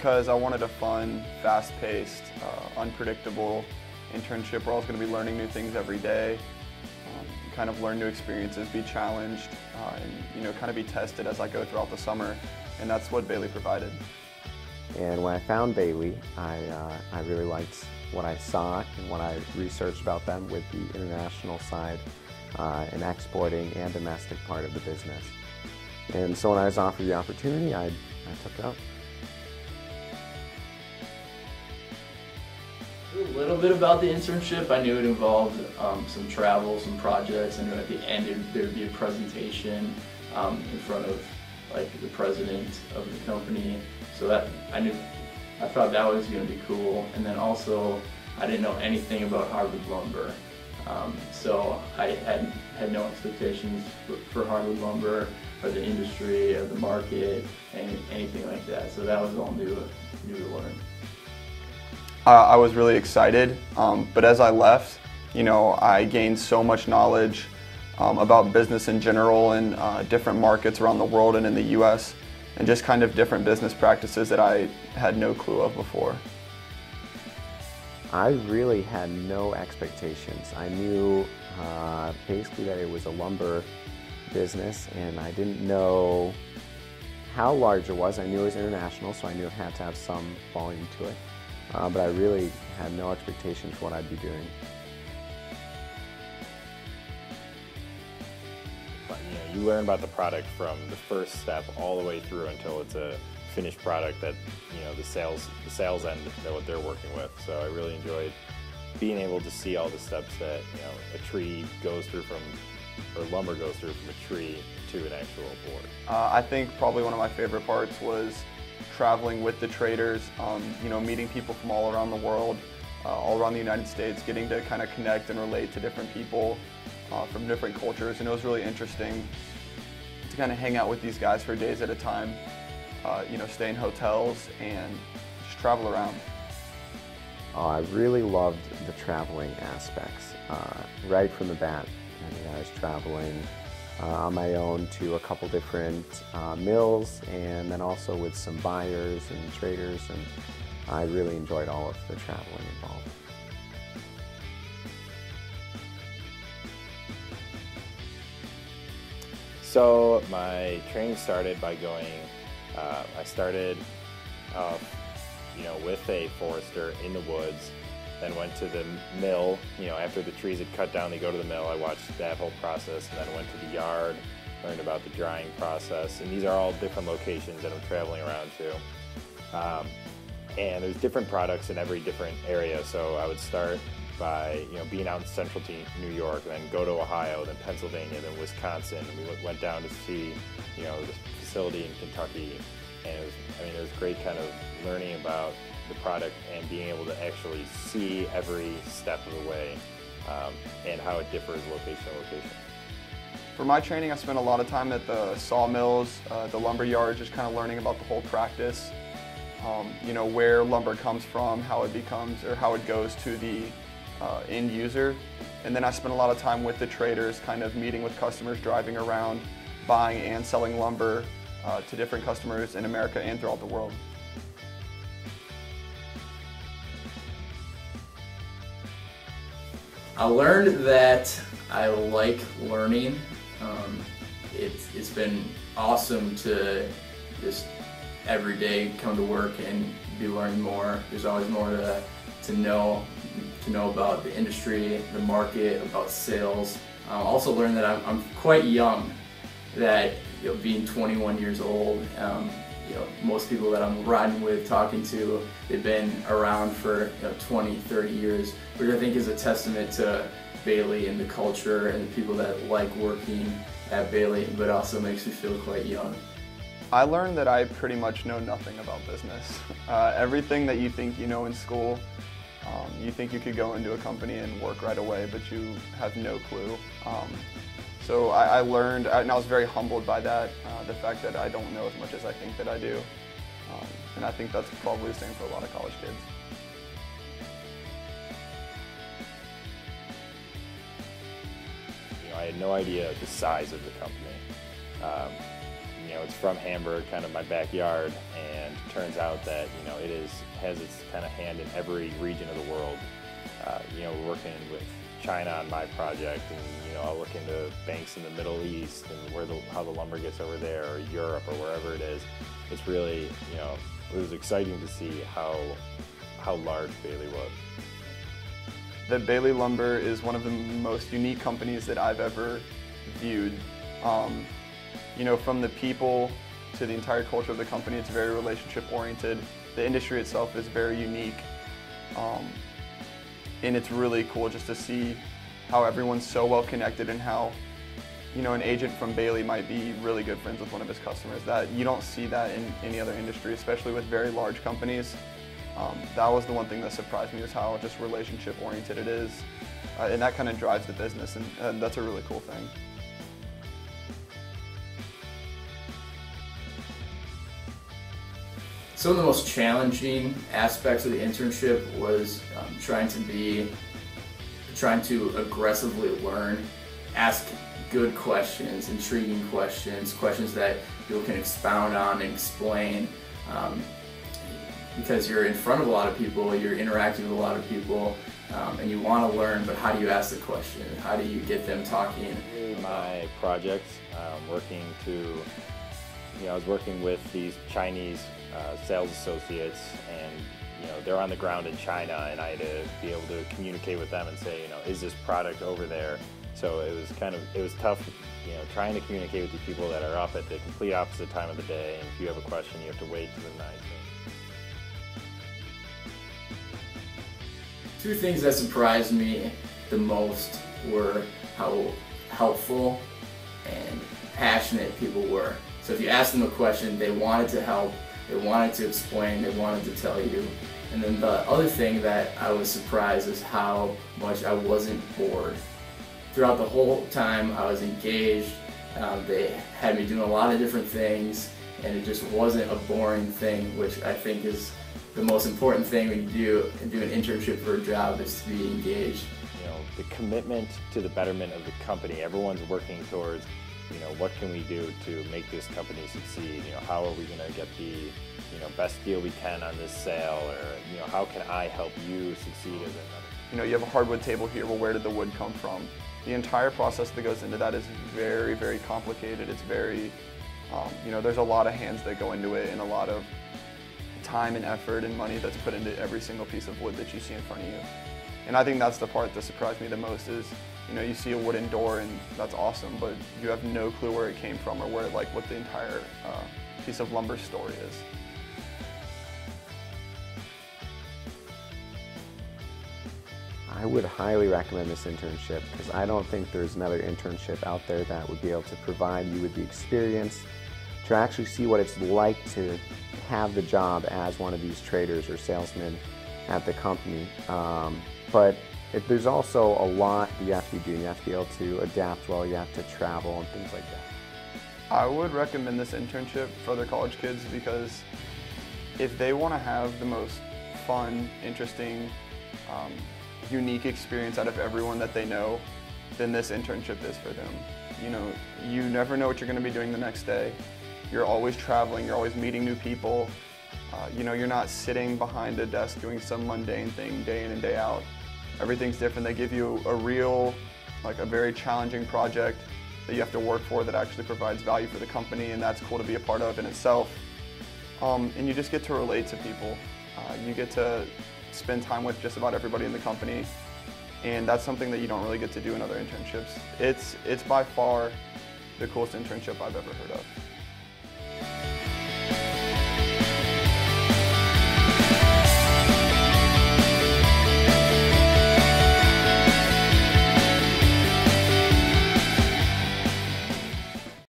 because I wanted a fun, fast-paced, uh, unpredictable internship where I was going to be learning new things every day, um, kind of learn new experiences, be challenged, uh, and you know, kind of be tested as I go throughout the summer, and that's what Baillie provided. And when I found Baillie, I, uh, I really liked what I saw and what I researched about them with the international side uh, and exporting and domestic part of the business. And so when I was offered the opportunity, I, I took it up. A little bit about the internship. I knew it involved um, some travel, some projects. I knew at the end there would be a presentation um, in front of like the president of the company. So that I knew, I thought that was going to be cool. And then also, I didn't know anything about hardwood lumber. Um, so I had had no expectations for, for, hardwood lumber or the industry or the market, any, anything like that. So that was all new, new to learn. Uh, I was really excited, um, but as I left, you know, I gained so much knowledge um, about business in general and uh, different markets around the world and in the U.S. and just kind of different business practices that I had no clue of before. I really had no expectations. I knew uh, basically that it was a lumber business and I didn't know how large it was. I knew it was international, so I knew it had to have some volume to it. Uh, but I really had no expectations for what I'd be doing. But, you know, you learn about the product from the first step all the way through until it's a finished product that you know the sales the sales end know what they're working with. So I really enjoyed being able to see all the steps that you know a tree goes through from or lumber goes through from a tree to an actual board. Uh, I think probably one of my favorite parts was traveling with the traders, um, you know, meeting people from all around the world, uh, all around the United States, getting to kind of connect and relate to different people uh, from different cultures. And it was really interesting to kind of hang out with these guys for days at a time, uh, you know, stay in hotels and just travel around. Oh, I really loved the traveling aspects uh, right from the bat. I I was traveling uh, on my own to a couple different uh, mills and then also with some buyers and traders and I really enjoyed all of the traveling involved. So my training started by going, uh, I started you know, with a forester in the woods then went to the mill. You know, after the trees had cut down, they go to the mill. I watched that whole process, and then went to the yard, learned about the drying process. And these are all different locations that I'm traveling around to. Um, and there's different products in every different area. So I would start by you know being out in central New York, then go to Ohio, then Pennsylvania, then Wisconsin. We went down to see you know the facility in Kentucky, and it was I mean it was great kind of learning about the product and being able to actually see every step of the way um, and how it differs location to location. For my training, I spent a lot of time at the sawmills, uh, the lumber yards, just kind of learning about the whole practice. Um, you know, where lumber comes from, how it becomes, or how it goes to the uh, end user. And then I spent a lot of time with the traders, kind of meeting with customers, driving around, buying and selling lumber uh, to different customers in America and throughout the world. I learned that I like learning. Um, it's, it's been awesome to just every day come to work and be learning more. There's always more to, to know, to know about the industry, the market, about sales. I also learned that I'm, I'm quite young, that you know, being 21 years old, um, you know, most people that I'm riding with, talking to, they've been around for you know, 20, 30 years, which I think is a testament to Baillie and the culture and the people that like working at Baillie, but also makes me feel quite young. I learned that I pretty much know nothing about business. Uh, everything that you think you know in school, um, you think you could go into a company and work right away, but you have no clue. Um, so I, I learned, and I was very humbled by that, uh, the fact that I don't know as much as I think that I do. Um, and I think that's probably the same for a lot of college kids. I had no idea the size of the company. Um, you know, it's from Hamburg, kind of my backyard, and turns out that you know it is has its kind of hand in every region of the world. Uh, you know, working with China on my project, and you know, I'll look into banks in the Middle East and where the how the lumber gets over there, or Europe, or wherever it is. It's really, you know, it was exciting to see how how large Baillie was. The Baillie Lumber is one of the most unique companies that I've ever viewed. Um, you know, from the people to the entire culture of the company, it's very relationship oriented. The industry itself is very unique. Um, and it's really cool just to see how everyone's so well connected and how you know an agent from Baillie might be really good friends with one of his customers. That you don't see that in any other industry, especially with very large companies. Um, that was the one thing that surprised me is how just relationship oriented it is, uh, and that kind of drives the business, and, and that's a really cool thing. Some of the most challenging aspects of the internship was um, trying to be, trying to aggressively learn, ask good questions, intriguing questions, questions that people can expound on and explain. Um, because you're in front of a lot of people, you're interacting with a lot of people, um, and you want to learn, but how do you ask the question? How do you get them talking? My project, um, working to, you know, I was working with these Chinese uh, sales associates and you know they're on the ground in China and I had to be able to communicate with them and say you know is this product over there? So it was kind of it was tough you know trying to communicate with these people that are up at the complete opposite time of the day. And if you have a question you have to wait to the night Two things that surprised me the most were how helpful and passionate people were. So if you asked them a question, they wanted to help they wanted to explain, they wanted to tell you. And then the other thing that I was surprised is how much I wasn't bored. Throughout the whole time I was engaged, um, they had me doing a lot of different things and it just wasn't a boring thing, which I think is the most important thing when you do, do an internship for a job is to be engaged. You know, the commitment to the betterment of the company, everyone's working towards you know, what can we do to make this company succeed? You know, how are we going to get the, you know, best deal we can on this sale? Or, you know, how can I help you succeed as another? You know, you have a hardwood table here, well, where did the wood come from? The entire process that goes into that is very, very complicated. It's very, um, you know, there's a lot of hands that go into it and a lot of time and effort and money that's put into every single piece of wood that you see in front of you. And I think that's the part that surprised me the most is you know, you see a wooden door and that's awesome, but you have no clue where it came from or where, like, what the entire uh, piece of lumber story is. I would highly recommend this internship because I don't think there's another internship out there that would be able to provide you with the experience to actually see what it's like to have the job as one of these traders or salesmen at the company. Um, but it, there's also a lot you have to doing. You have to be able to adapt well, you have to travel and things like that. I would recommend this internship for other college kids because if they want to have the most fun, interesting, um, unique experience out of everyone that they know, then this internship is for them. You know, you never know what you're going to be doing the next day. You're always traveling, you're always meeting new people. Uh, you know, you're not sitting behind a desk doing some mundane thing day in and day out everything's different. They give you a real, like a very challenging project that you have to work for that actually provides value for the company and that's cool to be a part of in itself. Um, and you just get to relate to people. Uh, you get to spend time with just about everybody in the company and that's something that you don't really get to do in other internships. It's, it's by far the coolest internship I've ever heard of.